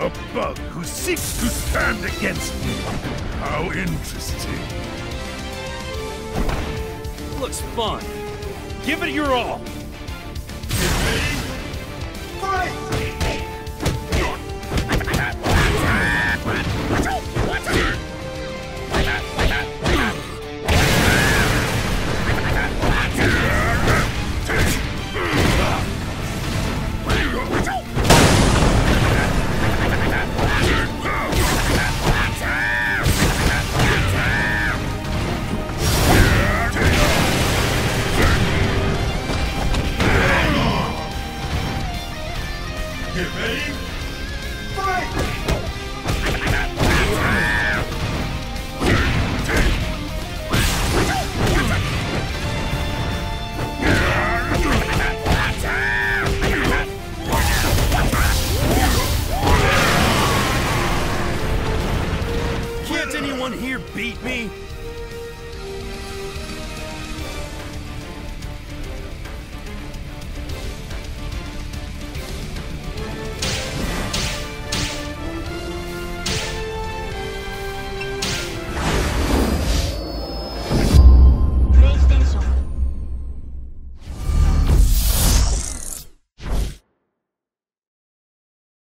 A bug who seeks to stand against me. How interesting. Looks fun. Give it your all. Can't anyone here beat me?